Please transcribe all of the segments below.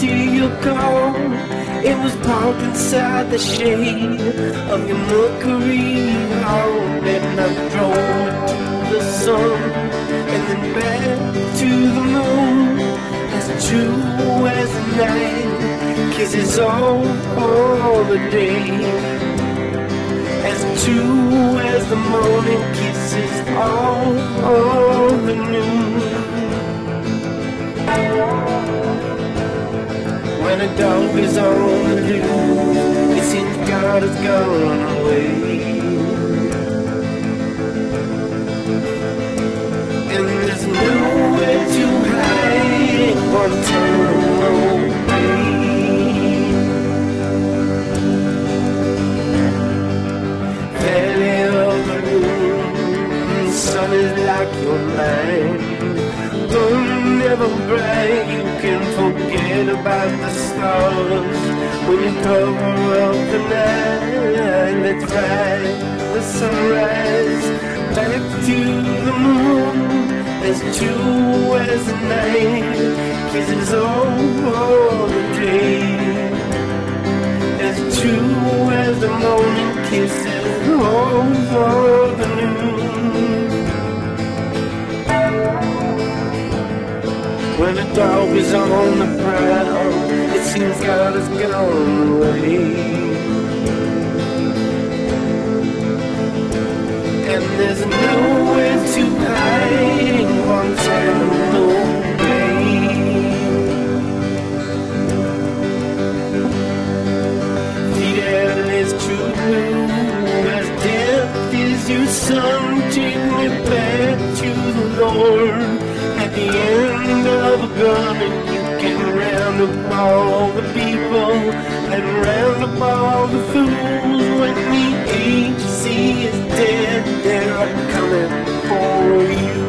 to your call. It was parked inside the shade of your Mercury home, and I drove to the sun and then back to the moon. As true as the night kisses all, all the day as true as the morning kisses all When a dog is on the loose, it seems God has gone away. And there's nowhere to hide in Guantanamo Bay. Valley of the sun is like your mind. Don't can forget about the stars. When you cover up the night. Let's the sunrise. Back to the moon, as true as the night. Kisses all the day. As true as the morning kisses over When a dog is on the prowl, it seems God has gone away. And there's nowhere to hide in Guantanamo Bay. Fidel is true as death is. Take me back to the Lord gun, and you can round up all the people and round up all the fools. When the agency is dead, they're coming for you.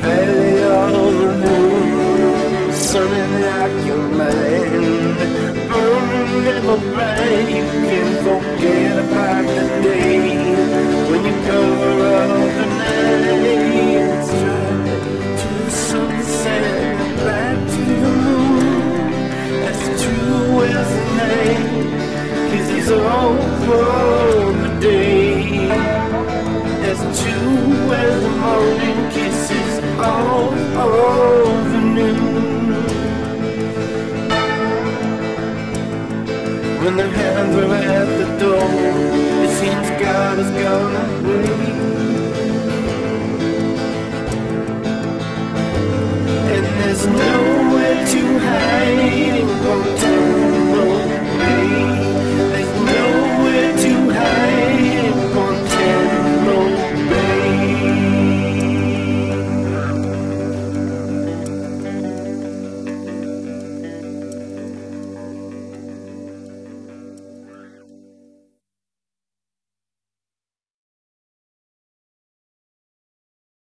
Valley of the moon, sunny like your mind. Burning never bright, When their hands were at the door It seems God has gone away And there's nowhere to hide in